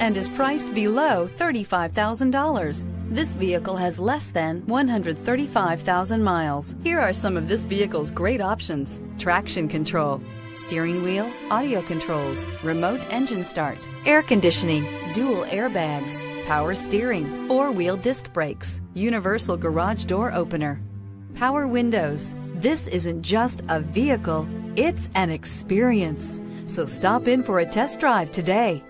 and is priced below $35,000. This vehicle has less than 135,000 miles. Here are some of this vehicle's great options. Traction control, steering wheel, audio controls, remote engine start, air conditioning, dual airbags, power steering, four-wheel disc brakes, universal garage door opener, power windows. This isn't just a vehicle, it's an experience. So stop in for a test drive today.